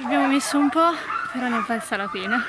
Ci abbiamo messo un po', però ne è valsa la pena.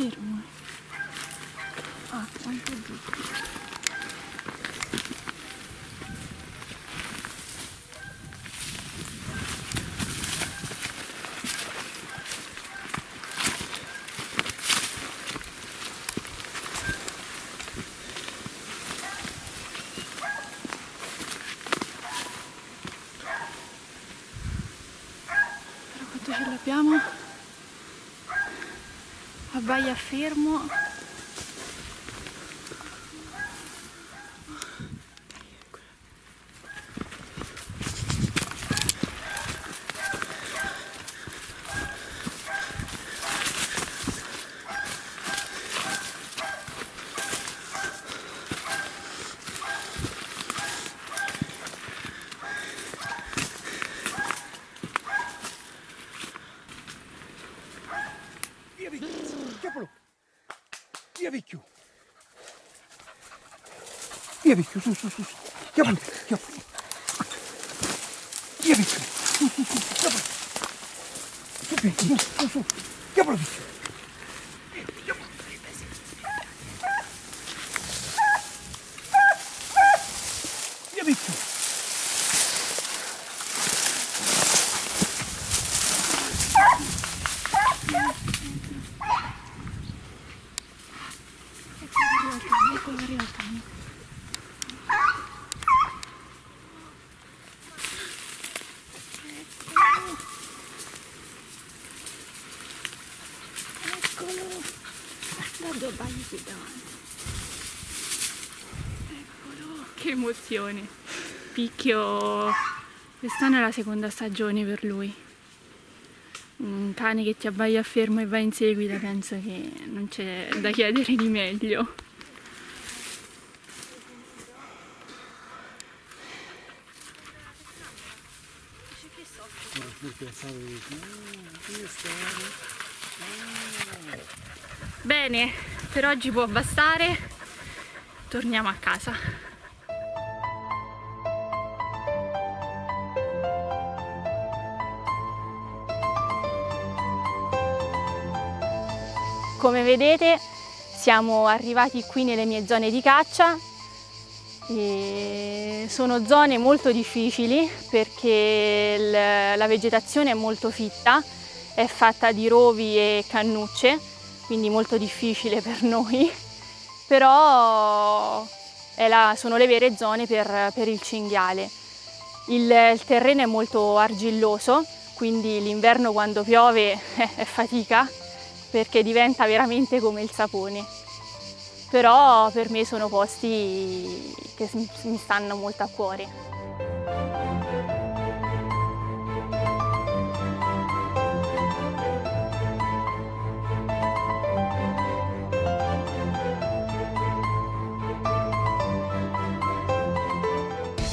Bene Abbaia fermo. девочка, слушай, слушай, слушай. Я буду, я буду. Девочка, слушай, слушай, я буду. Я буду. Vai qui davanti? Eccolo. Che emozione. Picchio. Quest'anno è la seconda stagione per lui. Un cane che ti abbaia fermo e va in seguita, penso che non c'è da chiedere di meglio. Bene, per oggi può bastare. Torniamo a casa. come vedete siamo arrivati qui nelle mie zone di caccia e sono zone molto difficili perché la vegetazione è molto fitta, è fatta di rovi e cannucce, quindi molto difficile per noi, però la, sono le vere zone per, per il cinghiale. Il, il, terreno è molto argilloso, quindi l'inverno quando piove è fatica perché diventa veramente come il sapone però per me sono posti che mi stanno molto a cuore.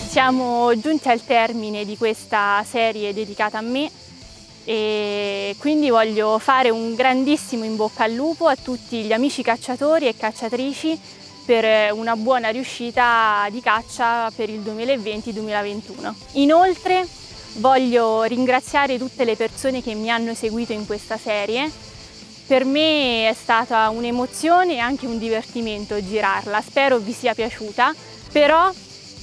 Siamo giunti al termine di questa serie dedicata a me e quindi voglio fare un grandissimo in bocca al lupo a tutti gli amici cacciatori e cacciatrici per una buona riuscita di caccia per il 2020-2021. Inoltre voglio ringraziare tutte le persone che mi hanno seguito in questa serie. Per me è stata un'emozione e anche un divertimento girarla, spero vi sia piaciuta, però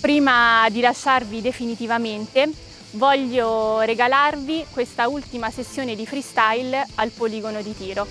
prima di lasciarvi definitivamente voglio regalarvi questa ultima sessione di freestyle al poligono di tiro.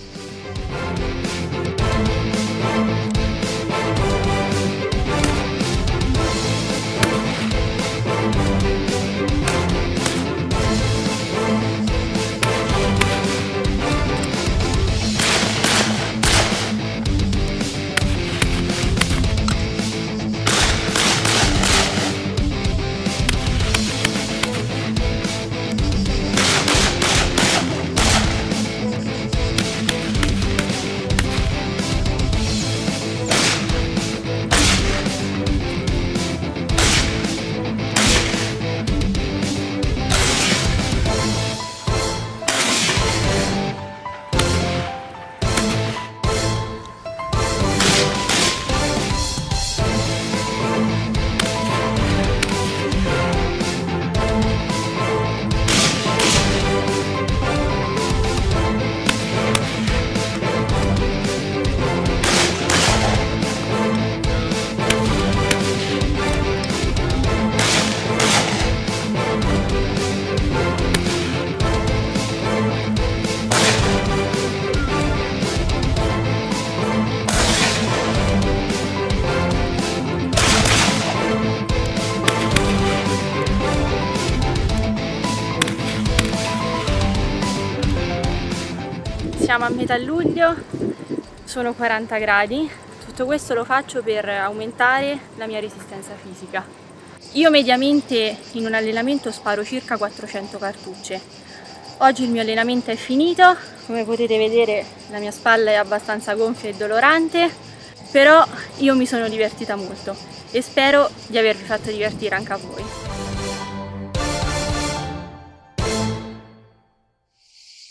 Siamo a metà luglio, sono 40 gradi, tutto questo lo faccio per aumentare la mia resistenza fisica. Io mediamente in un allenamento sparo circa 400 cartucce. Oggi il mio allenamento è finito, come potete vedere la mia spalla è abbastanza gonfia e dolorante, però io mi sono divertita molto e spero di avervi fatto divertire anche a voi.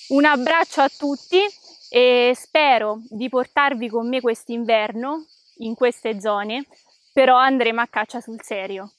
Un abbraccio a tutti e spero di portarvi con me quest'inverno in queste zone, però andremo a caccia sul serio.